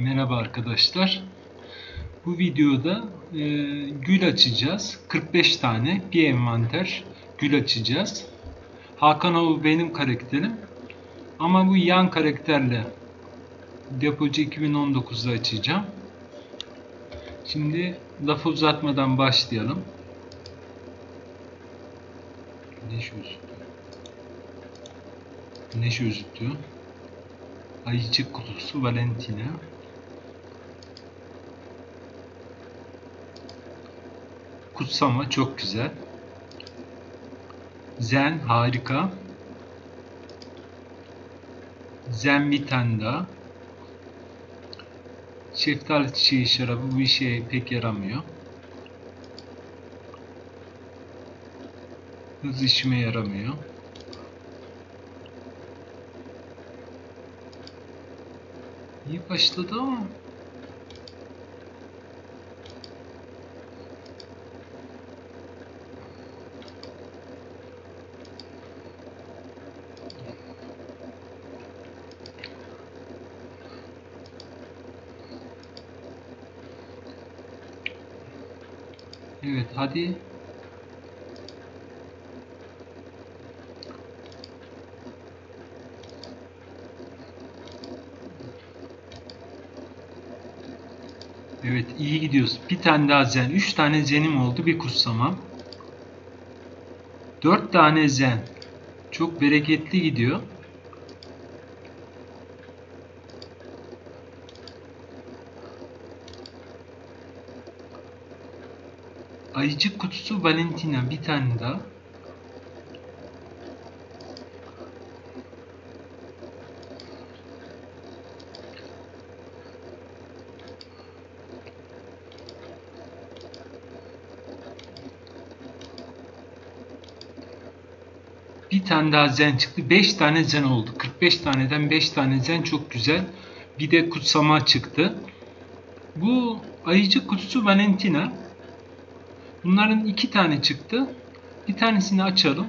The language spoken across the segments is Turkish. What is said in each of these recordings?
Merhaba arkadaşlar. Bu videoda e, gül açacağız. 45 tane bir envanter gül açacağız. Hakan Oğuz benim karakterim. Ama bu yan karakterle Depocu 2019'da açacağım. Şimdi lafı uzatmadan başlayalım. Güneş özütü. Güneş özütü. Ayıcık kutusu Valentina. Kutsama çok güzel. Zen harika. Zen bir tane daha. Şeftali çiçeği şarabı bu işe pek yaramıyor. Hız işime yaramıyor. İyi başladı ama Evet hadi. Evet iyi gidiyoruz. Bir tane daha zen. Üç tane zenim oldu. Bir kutsama. Dört tane zen. Çok bereketli gidiyor. Ayıcık kutusu Valentina bir tane daha. Bir tane daha zen çıktı. 5 tane zen oldu. 45 taneden 5 tane zen çok güzel. Bir de kutsama çıktı. Bu ayıcık kutusu Valentina. Bunların iki tane çıktı. Bir tanesini açalım.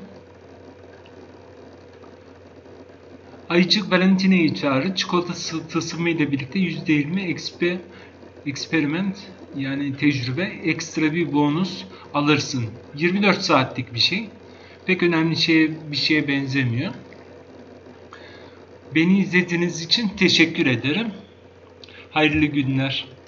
Ayıcık Valentina'yı çağırır. Çikolata tılsımı ile birlikte %20 exp experiment yani tecrübe ekstra bir bonus alırsın. 24 saatlik bir şey. Pek önemli şey bir şeye benzemiyor. Beni izlediğiniz için teşekkür ederim. Hayırlı günler.